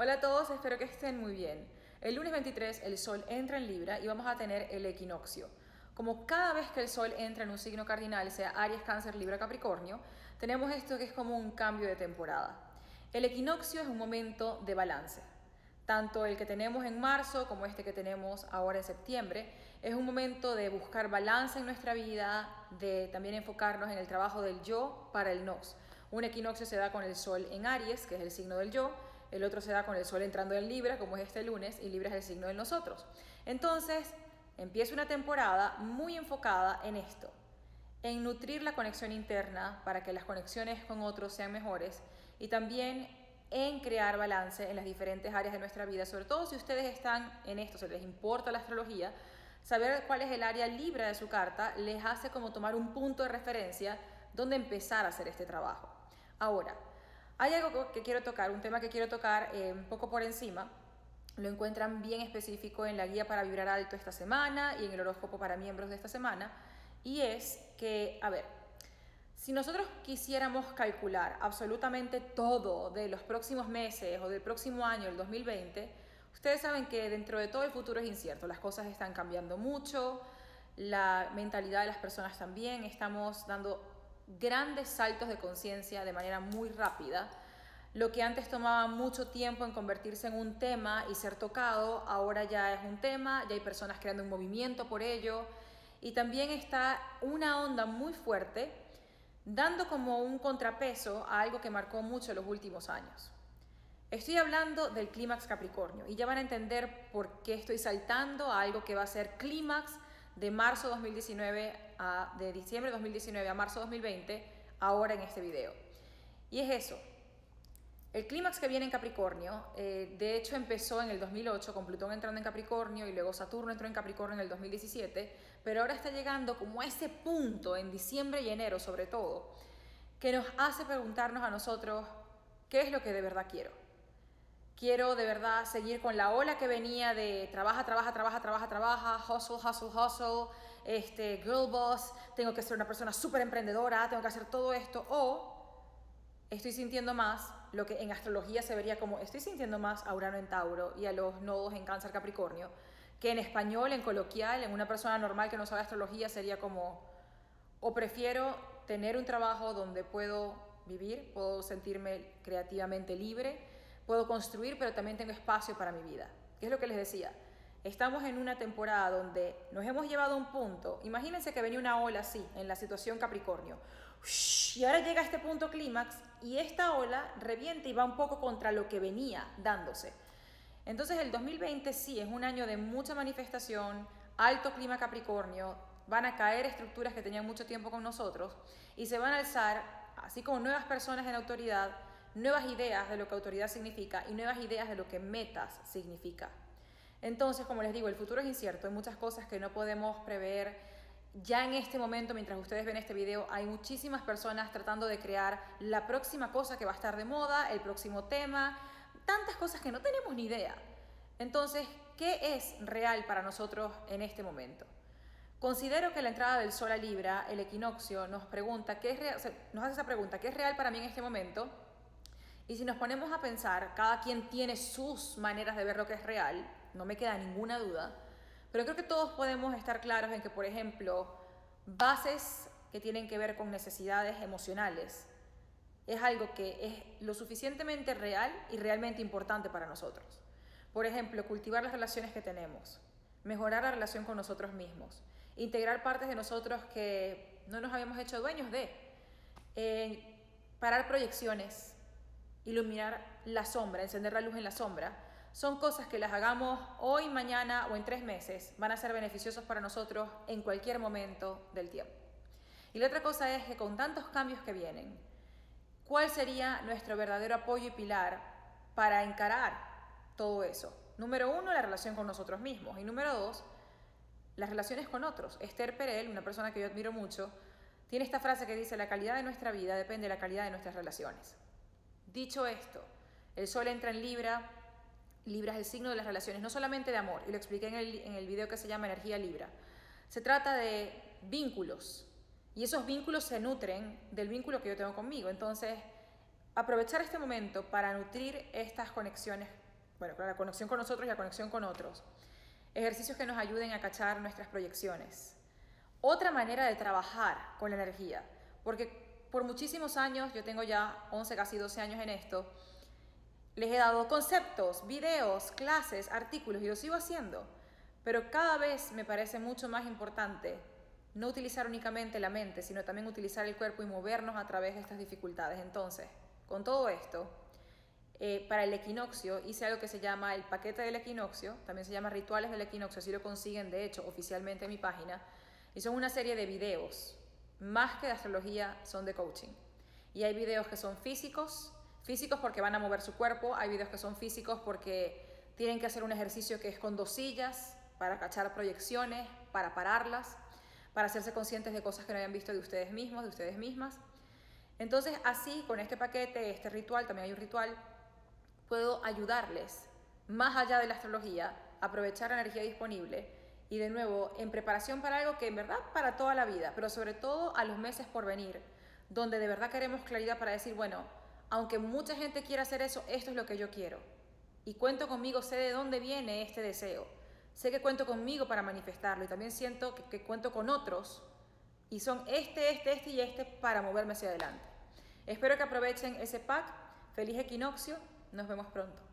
Hola a todos, espero que estén muy bien. El lunes 23 el Sol entra en Libra y vamos a tener el equinoccio. Como cada vez que el Sol entra en un signo cardinal, sea Aries, Cáncer, Libra, Capricornio, tenemos esto que es como un cambio de temporada. El equinoccio es un momento de balance. Tanto el que tenemos en marzo como este que tenemos ahora en septiembre, es un momento de buscar balance en nuestra vida, de también enfocarnos en el trabajo del yo para el nos. Un equinoccio se da con el Sol en Aries, que es el signo del yo, el otro se da con el sol entrando en Libra, como es este lunes, y Libra es el signo de nosotros. Entonces, empieza una temporada muy enfocada en esto, en nutrir la conexión interna para que las conexiones con otros sean mejores y también en crear balance en las diferentes áreas de nuestra vida, sobre todo si ustedes están en esto, si les importa la astrología, saber cuál es el área Libra de su carta les hace como tomar un punto de referencia donde empezar a hacer este trabajo. Ahora, hay algo que quiero tocar, un tema que quiero tocar eh, un poco por encima. Lo encuentran bien específico en la guía para vibrar alto esta semana y en el horóscopo para miembros de esta semana. Y es que, a ver, si nosotros quisiéramos calcular absolutamente todo de los próximos meses o del próximo año, el 2020, ustedes saben que dentro de todo el futuro es incierto, las cosas están cambiando mucho, la mentalidad de las personas también, estamos dando grandes saltos de conciencia de manera muy rápida. Lo que antes tomaba mucho tiempo en convertirse en un tema y ser tocado, ahora ya es un tema, ya hay personas creando un movimiento por ello. Y también está una onda muy fuerte dando como un contrapeso a algo que marcó mucho los últimos años. Estoy hablando del clímax Capricornio y ya van a entender por qué estoy saltando a algo que va a ser clímax de marzo 2019 a, de diciembre 2019 a marzo 2020, ahora en este video. Y es eso. El clímax que viene en Capricornio, eh, de hecho empezó en el 2008 con Plutón entrando en Capricornio y luego Saturno entró en Capricornio en el 2017, pero ahora está llegando como a ese punto en diciembre y enero sobre todo, que nos hace preguntarnos a nosotros qué es lo que de verdad quiero quiero de verdad seguir con la ola que venía de trabaja, trabaja, trabaja, trabaja, trabaja, hustle, hustle, hustle, este, girl boss, tengo que ser una persona súper emprendedora, tengo que hacer todo esto, o estoy sintiendo más lo que en astrología se vería como, estoy sintiendo más a Urano en Tauro y a los nodos en Cáncer Capricornio, que en español, en coloquial, en una persona normal que no sabe astrología sería como, o prefiero tener un trabajo donde puedo vivir, puedo sentirme creativamente libre, puedo construir, pero también tengo espacio para mi vida. ¿Qué es lo que les decía? Estamos en una temporada donde nos hemos llevado a un punto. Imagínense que venía una ola así, en la situación Capricornio. Y ahora llega este punto clímax y esta ola revienta y va un poco contra lo que venía dándose. Entonces el 2020 sí es un año de mucha manifestación, alto clima Capricornio, van a caer estructuras que tenían mucho tiempo con nosotros y se van a alzar, así como nuevas personas en autoridad, nuevas ideas de lo que autoridad significa y nuevas ideas de lo que metas significa. Entonces, como les digo, el futuro es incierto, hay muchas cosas que no podemos prever. Ya en este momento, mientras ustedes ven este video, hay muchísimas personas tratando de crear la próxima cosa que va a estar de moda, el próximo tema, tantas cosas que no tenemos ni idea. Entonces, ¿qué es real para nosotros en este momento? Considero que la entrada del Sol a Libra, el equinoccio, nos pregunta, ¿qué es real? nos hace esa pregunta, ¿qué es real para mí en este momento? Y si nos ponemos a pensar, cada quien tiene sus maneras de ver lo que es real, no me queda ninguna duda, pero creo que todos podemos estar claros en que, por ejemplo, bases que tienen que ver con necesidades emocionales es algo que es lo suficientemente real y realmente importante para nosotros. Por ejemplo, cultivar las relaciones que tenemos, mejorar la relación con nosotros mismos, integrar partes de nosotros que no nos habíamos hecho dueños de, eh, parar proyecciones, iluminar la sombra, encender la luz en la sombra, son cosas que las hagamos hoy, mañana o en tres meses, van a ser beneficiosos para nosotros en cualquier momento del tiempo. Y la otra cosa es que con tantos cambios que vienen, ¿cuál sería nuestro verdadero apoyo y pilar para encarar todo eso? Número uno, la relación con nosotros mismos. Y número dos, las relaciones con otros. Esther Perel, una persona que yo admiro mucho, tiene esta frase que dice, la calidad de nuestra vida depende de la calidad de nuestras relaciones. Dicho esto, el Sol entra en Libra, Libra es el signo de las relaciones, no solamente de amor, y lo expliqué en el, en el video que se llama Energía Libra. Se trata de vínculos, y esos vínculos se nutren del vínculo que yo tengo conmigo. Entonces, aprovechar este momento para nutrir estas conexiones bueno, la conexión con nosotros y la conexión con otros. Ejercicios que nos ayuden a cachar nuestras proyecciones. Otra manera de trabajar con la energía, porque por muchísimos años, yo tengo ya 11, casi 12 años en esto, les he dado conceptos, videos, clases, artículos y lo sigo haciendo. Pero cada vez me parece mucho más importante no utilizar únicamente la mente, sino también utilizar el cuerpo y movernos a través de estas dificultades. Entonces, con todo esto, eh, para el equinoccio hice algo que se llama el paquete del equinoccio, también se llama rituales del equinoccio, así lo consiguen de hecho oficialmente en mi página, y son una serie de videos, más que de astrología, son de coaching. Y hay videos que son físicos, físicos porque van a mover su cuerpo, hay videos que son físicos porque tienen que hacer un ejercicio que es con dos sillas, para cachar proyecciones, para pararlas, para hacerse conscientes de cosas que no habían visto de ustedes mismos, de ustedes mismas. Entonces, así, con este paquete, este ritual, también hay un ritual, puedo ayudarles, más allá de la astrología, a aprovechar la energía disponible y de nuevo, en preparación para algo que en verdad para toda la vida, pero sobre todo a los meses por venir, donde de verdad queremos claridad para decir, bueno, aunque mucha gente quiera hacer eso, esto es lo que yo quiero. Y cuento conmigo, sé de dónde viene este deseo. Sé que cuento conmigo para manifestarlo y también siento que, cuento con otros y son este, este, este y este para moverme hacia adelante. Espero que aprovechen ese pack. Feliz equinoccio. Nos vemos pronto.